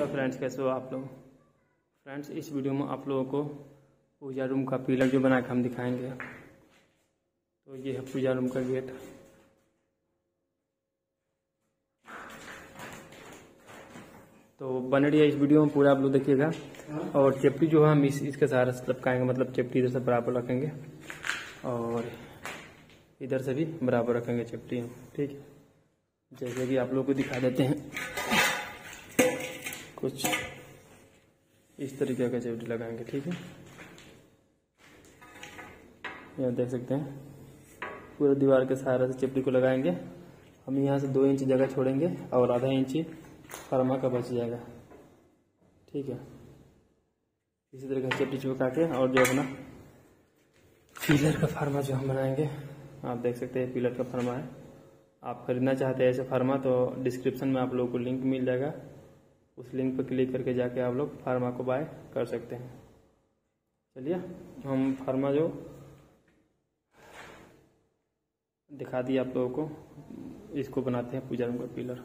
Hello friends, कैसे हो आप लोग? फ्रेंड्स, इस वीडियो में आप लोगों को पूजा रूम का पिलर जो बना के हम दिखाएँगे। तो ये है पूजा रूम का गेट। तो बन रही है इस वीडियो में, पूरा आप लोग देखिएगा। और चेप्टी जो है, हम इस, इसके सहारे से लपकाएँगे मतलब चेप्टी इधर से बराबर रखेंगे। और इधर से भी बराबर रखेंगे चेप्टी हम, ठीक है? जैसे कि आप लोग को दिखा देते हैं। कुछ इस तरीके का चेप्टी लगाएँगे, ठीक है? यहाँ देख सकते हैं। पूरा दीवार के सहारे से चिपटी को लगाएँगे। हम यहाँ से दो इंच जगह छोड़ेंगे और आधा इंच फरमा का बच जाएगा। ठीक है? इसी तरह का चिपटी चिपका के और जो अपना पिलर का फार्मा जो हम बनाएँगे, आप देख सकते हैं, पिलर का फार्मा है। आप खरीदना चाहते हैं ऐसे फार्मा तो डिस्क्रिप्शन में आप लोगों को लिंक मिल जाएगा। उस लिंक पर क्लिक करके जाके आप लोग फार्मा को बाय कर सकते हैं। चलिए, हम फार्मा जो दिखा दिए आप लोगों को, इसको बनाते हैं पूजा रूम का पिलर।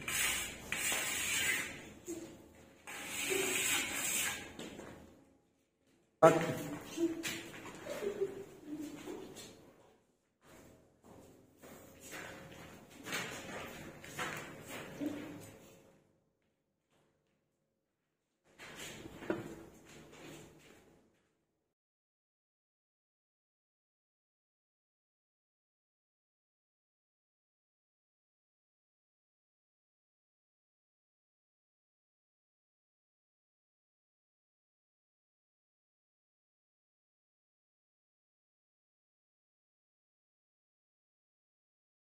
But